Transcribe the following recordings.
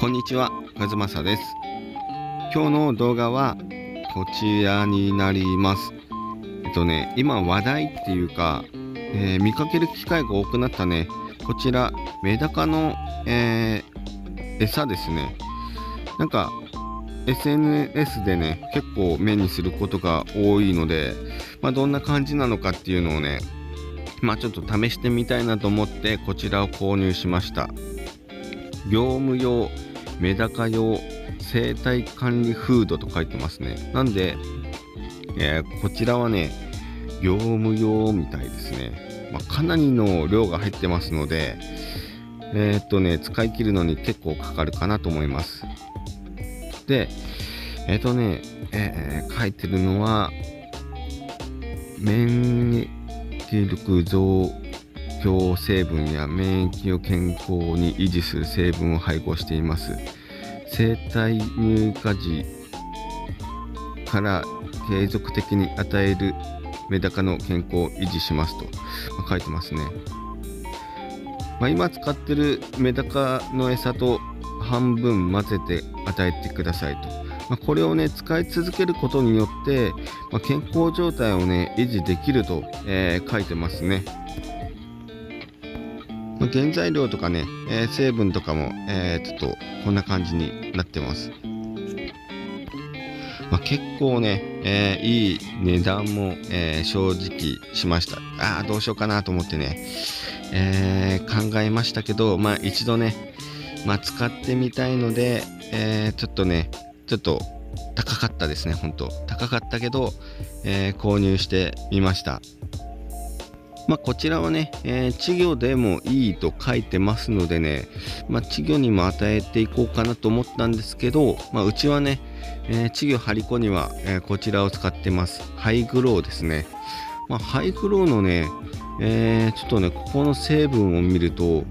こんにちは、和正です。今日の動画はこちらになります。えっとね、今話題っていうか、えー見かける機会が多くなったね、こちら、メダカの、えー餌ですね。なんか、SNS でね、結構目にすることが多いので、まあ、どんな感じなのかっていうのをね、まあちょっと試してみたいなと思ってこちらを購入しました業務用メダカ用生態管理フードと書いてますね。なんで、えーこちらはね業務用みたいですね、まあ、かなりの量が入ってますのでえーっとね使い切るのに結構かかるかなと思います。でえーっとね、えー書いてるのは免疫力増強成分や免疫を健康に維持する成分を配合しています。生体乳化時から継続的に与えるメダカの健康を維持しますと、ま書いてますね、まあ、今使ってるメダカの餌と半分混ぜて与えてくださいと、まあこれをね使い続けることによって、ま健康状態をね維持できると、えー書いてますね。まあ原材料とかね、えー成分とかも、えーちょっとこんな感じになってます。まあ、結構ね、えーいい値段も、えー正直しました。ああ、どうしようかなと思ってね、えー考えましたけど、まあ一度ね、まあ使ってみたいので、えちょっとね、ちょっと高かったですね、本当高かったけど、え購入してみました。まあ、こちらはね、えー稚魚でもいいと書いてますのでね、まあ、稚魚にも与えていこうかなと思ったんですけど、まあ、うちはね、えー稚魚張り子には、えーこちらを使ってます。ハイグローですね。まあ、ハイグローのね、えちょっとね、ここの成分を見ると、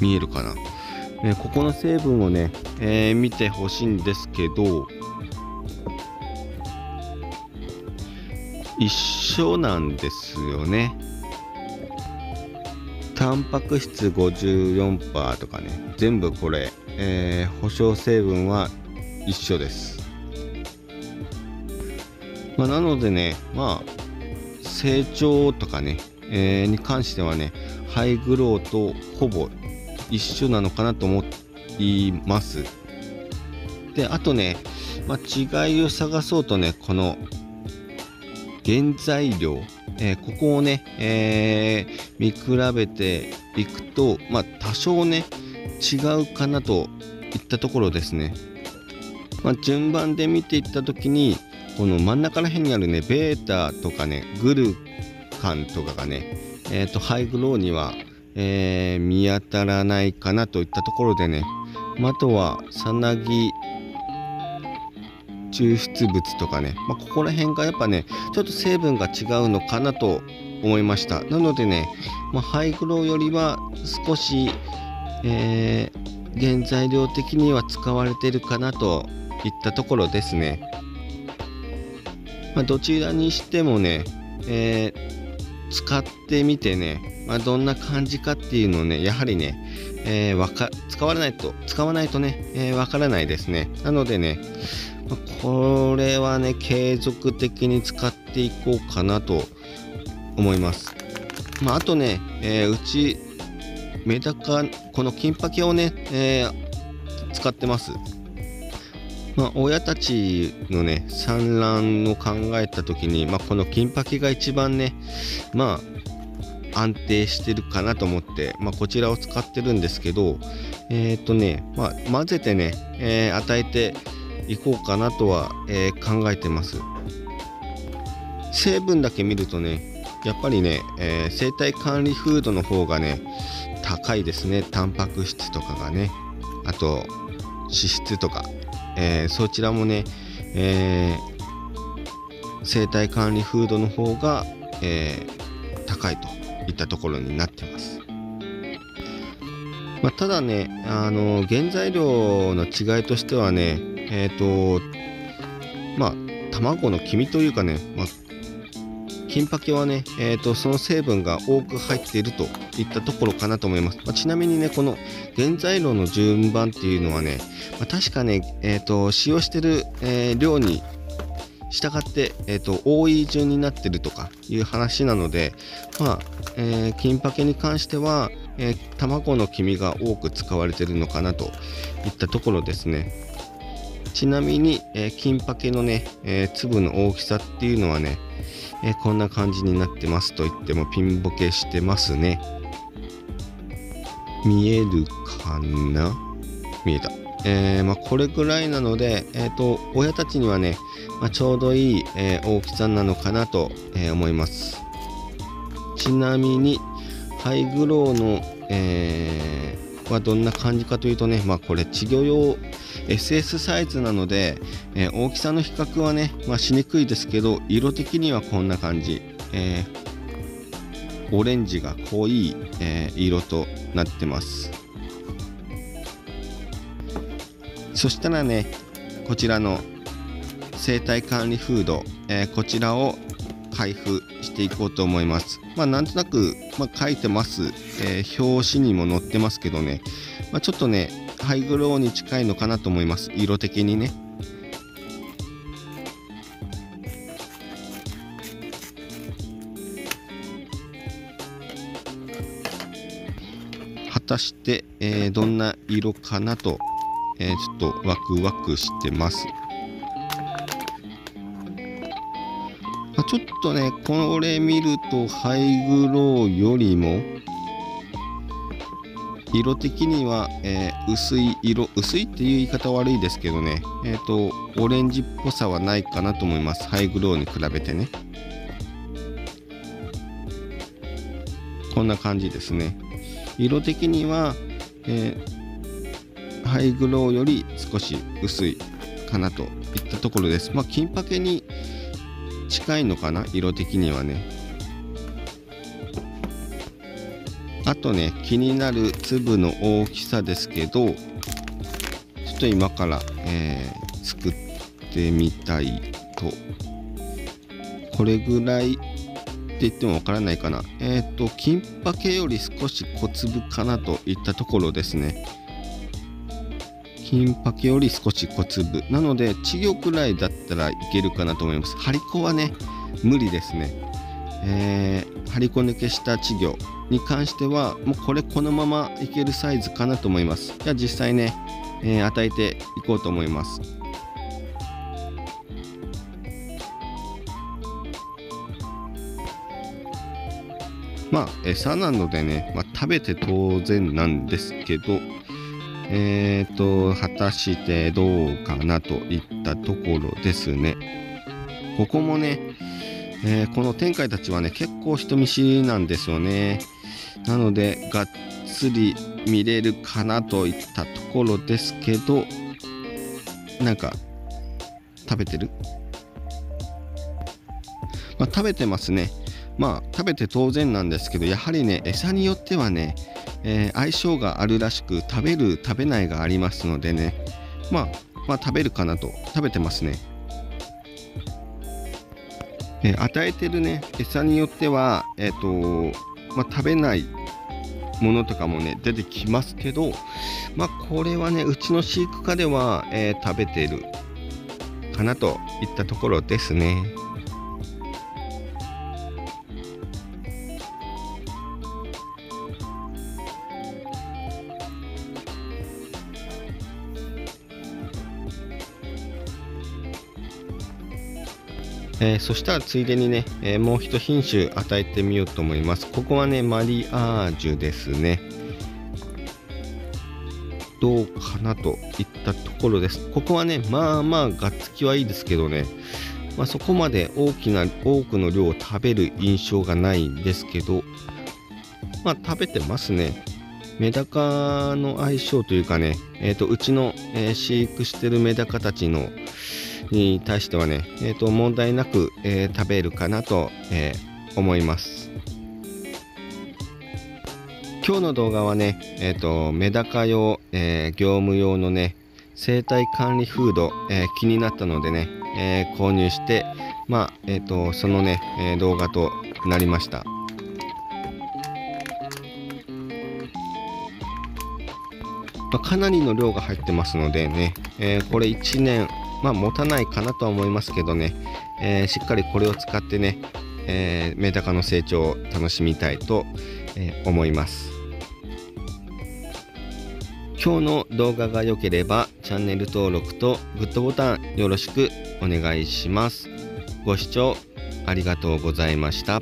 見えるかな。えここの成分をね、え見てほしいんですけど、一緒なんですよね。タンパク質54%とかね、全部これ、えー保証成分は一緒です。まあ、なのでね、まあ、成長とかね、えーに関してはね、ハイグローとほぼ一緒なのかなと思います。で、あとね、まあ、違いを探そうとね、この原材料、えーここをね、えー見比べていくと、まあ、多少ね違うかなといったところですね、まあ、順番で見ていった時にこの真ん中ら辺にあるねベータとかねグルカンとかがね、えーとハイグローには、えー見当たらないかなといったところでね、あとはさなぎ抽出物とかね、まあ、ここら辺がやっぱねちょっと成分が違うのかなと思いました。なのでね、まあ、ハイグローよりは少し、えー原材料的には使われてるかなといったところですね、まあ、どちらにしてもね、えー使ってみてね、まあ、どんな感じかっていうのをねやはりね、えーか使わないと使わないとね、えーわからないですね。なのでねこれはね継続的に使っていこうかなと思います、まあ、あとね、えーうちメダカこの金パケをね、えー使ってます。まあ、親たちのね産卵を考えた時に、まあ、この金パケが一番ねまあ安定してるかなと思って、まあ、こちらを使ってるんですけどえっ、とね、まあ、混ぜてね、えー与えていこうかなとは、えー考えてます。成分だけ見るとねやっぱりね、えー生態管理フードの方がね高いですね。タンパク質とかがね。あと脂質とか、えーそちらもね、え生態管理フードの方が、え高いといったところになってます。まあ、ただね、あの原材料の違いとしてはね、えっ、と、まあ、卵の黄身というかね、まあ、金パケはね、えーと、その成分が多く入っているといったところかなと思います、まあ、ちなみにねこの原材料の順番っていうのはね、まあ、確かね、えーと、使用してる、えー、量に従って、えーと、多い順になってるとかいう話なので、まあえー、金パケに関しては、えー、卵の黄身が多く使われてるのかなといったところですね。ちなみに、えー、金パケのね、えー、粒の大きさっていうのはね、えー、こんな感じになってますと言ってもピンボケしてますね。見えるかな？見えた。えーまあ、これぐらいなので、えーと、親たちにはね、まあ、ちょうどいい、えー、大きさなのかなと、えー、思います。ちなみに、ハイグローの、えはどんな感じかというとね、まあ、これ稚魚用 SS サイズなので、えー、大きさの比較はね、まあ、しにくいですけど色的にはこんな感じ、えー、オレンジが濃い、えー、色となってます。そしたらねこちらの生態管理フード、えこちらを開封していこうと思います。まあ、なんとなく、まあ、書いてます、えー、表紙にも載ってますけどね、まあ、ちょっとね、ハイグローに近いのかなと思います。色的にね。果たして、えー、どんな色かなと、えー、ちょっとワクワクしてます。ちょっとねこれ見るとハイグローよりも色的には、えー、薄い色薄いっていう言い方悪いですけどねえっ、ー、とオレンジっぽさはないかなと思います。ハイグローに比べてね。こんな感じですね。色的には、えー、ハイグローより少し薄いかなといったところです。まあ金パケに近いのかな？色的にはね。あとね気になる粒の大きさですけどちょっと今から、えー、作ってみたいと。これぐらいって言ってもわからないかな。えっ、ー、と金パケより少し小粒かなといったところですね。金パケより少し小粒。なので稚魚くらいだったらいけるかなと思います。張り子はね無理ですね。えー、張り子抜けした稚魚に関してはもうこれこのままいけるサイズかなと思います。じゃあ実際ね、えー、与えていこうと思います。まあ餌なのでね、まあ、食べて当然なんですけどえっ、ー、と果たしてどうかなといったところですね。ここもねえー、この天海たちはね結構人見知りなんですよね。なのでがっつり見れるかなといったところですけどなんか食べてる？まあ、食べてますね。まあ食べて当然なんですけどやはりね餌によってはね、えー、相性があるらしく食べる食べないがありますのでねまあまあ食べるかなと食べてますねえ与えてるね餌によっては、えーとまあ、食べないものとかもね出てきますけど、まあ、これはねうちの飼育下では、えー、食べてるかなといったところですね。えー、そしたらついでにね、えー、もう一品種与えてみようと思います。ここはねマリアージュですね。どうかなといったところです。ここはねまあまあがっつきはいいですけどね。まあ、そこまで大きな多くの量を食べる印象がないんですけどまあ食べてますね。メダカの相性というかね、えーと、うちの、えー、飼育してるメダカたちの、に対してはね、えー、と問題なく、えー、食べるかなと、えー、思います。今日の動画はね、えーと、メダカ用、えー、業務用のね生態管理フード、えー、気になったのでね、えー、購入して、まあえっ、とそのね、えー動画となりました。まあ、かなりの量が入ってますのでね、えーこれ1年、まあ、持たないかなとは思いますけどね、えーしっかりこれを使ってね、えーメダカの成長を楽しみたいと、え思います。今日の動画が良ければチャンネル登録とグッドボタンよろしくお願いします。ご視聴ありがとうございました。